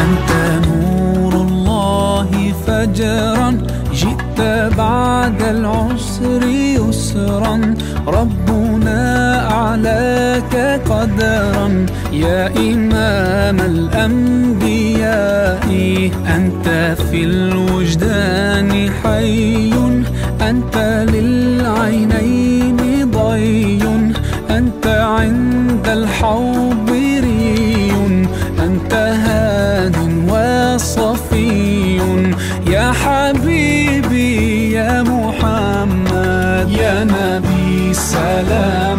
أنت نور الله فجرا. جئت بعد العسر يسرا. ربنا أعلاك قدرا. يا إمام الأنبياء أنت في الوجدان حي. أنت للعينين ضي. أنت عند الحوض وصفي يا حبيبي يا محمد يا نبي سلام.